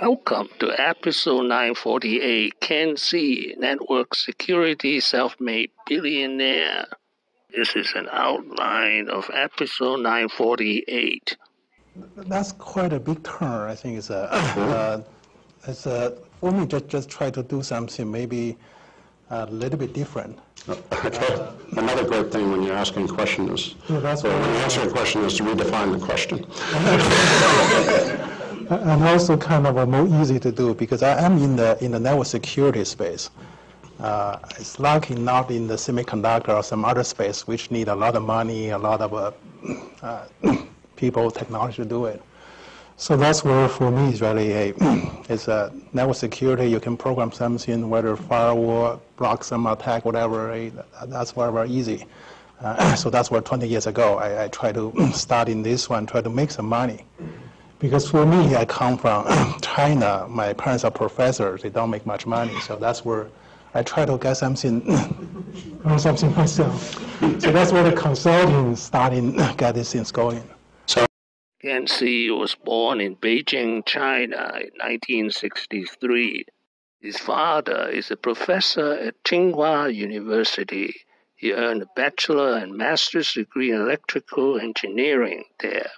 Welcome to episode 948 Ken Xie, Network Security Self Made Billionaire. This is an outline of episode 948. That's quite a big turn. I think it's a, uh, it's a, for me, just, just try to do something maybe a little bit different. Okay. Another great thing when you're asking questions, question is, Yeah, that's or when what- you answer a question is to redefine the question. And also kind of more easy to do because I am in the, in the network security space. Uh, it's lucky not in the semiconductor or some other space which need a lot of money, a lot of uh, uh, people, technology to do it. So that's where for me is really a, it's a network security. You can program something, whether firewall, block some attack, whatever. eh, That's very, very easy. Uh, so that's where 20 years ago I, I tried to start in this one, try to make some money. Because for me, I come from China. My parents are professors. They don't make much money. So that's where I try to get something, earn something myself. So that's where the consulting starting, get these things going. So Ken Xie was born in Beijing, China in 1963. His father is a professor at Tsinghua University. He earned a bachelor and master's degree in electrical engineering there.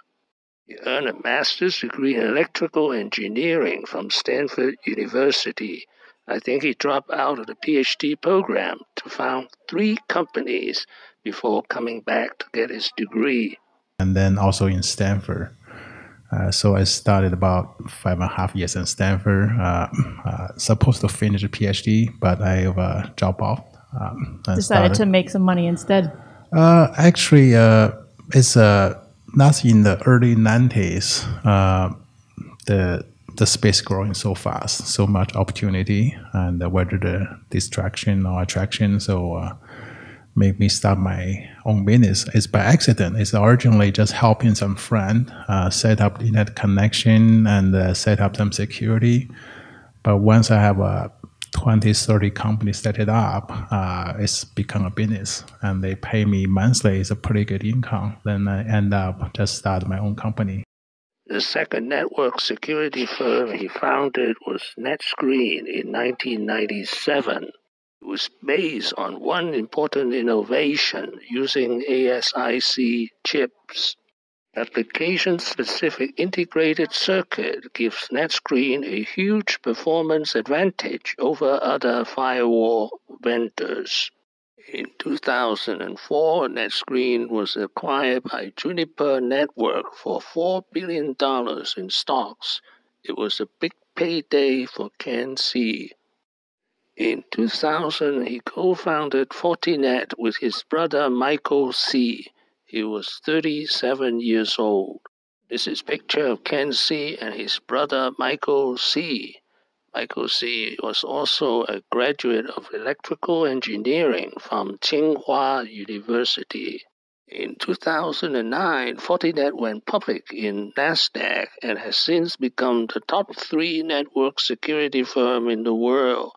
He earned a master's degree in electrical engineering from Stanford University. I think he dropped out of the PhD program to found three companies before coming back to get his degree. and then also in Stanford. Uh, so I started about five and a half years in Stanford. Uh, uh, supposed to finish a PhD, but I uh, dropped off. Um, and decided to make some money instead. Uh, actually, uh, it's uh, not in the early '90s. Uh, the the space growing so fast, so much opportunity, and whether the distraction or attraction. So. Uh, made me start my own business. It's by accident. It's originally just helping some friend uh, set up internet connection and uh, set up some security. But once I have a 20, 30 companies set it up, uh, it's become a business and they pay me monthly. It's a pretty good income. Then I end up just start my own company. The second network security firm he founded was NetScreen in 1997. It was based on one important innovation using ASIC chips. Application specific integrated circuit gives NetScreen a huge performance advantage over other firewall vendors. In 2004, NetScreen was acquired by Juniper Network for $4 billion in stocks. It was a big payday for Ken Xie. In 2000, he co founded Fortinet with his brother Michael Xie. He was 37 years old. This is picture of Ken Xie. and his brother Michael Xie. Michael Xie. was also a graduate of electrical engineering from Tsinghua University. In 2009, Fortinet went public in NASDAQ and has since become the top three network security firm in the world,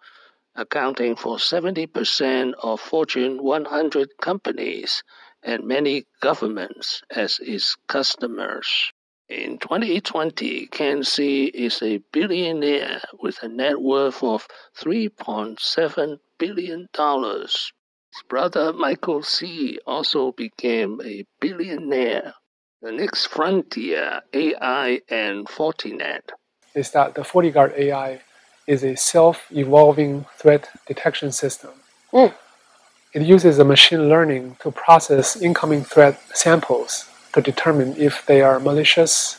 accounting for 70% of Fortune 100 companies and many governments as its customers. In 2020, Ken Xie is a billionaire with a net worth of $3.7 billion. His brother Michael Xie also became a billionaire. The next frontier, AI and Fortinet. is that the FortiGuard AI is a self-evolving threat detection system. Mm. It uses a machine learning to process incoming threat samples to determine if they are malicious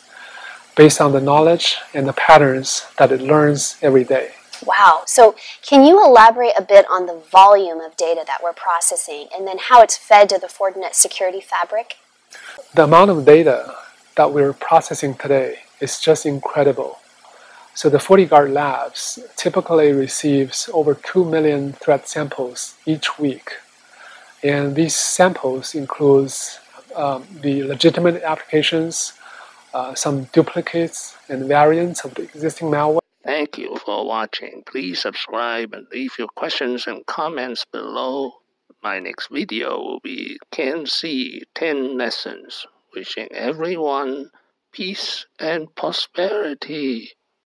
based on the knowledge and the patterns that it learns every day. Wow. So, can you elaborate a bit on the volume of data that we're processing and then how it's fed to the Fortinet security fabric? The amount of data that we're processing today is just incredible. So the FortiGuard Labs typically receives over 2 million threat samples each week. And these samples includes um, the legitimate applications, uh, some duplicates and variants of the existing malware. Thank you for watching. Please subscribe and leave your questions and comments below. My next video will be Ken Xie 10 Lessons. Wishing everyone peace and prosperity.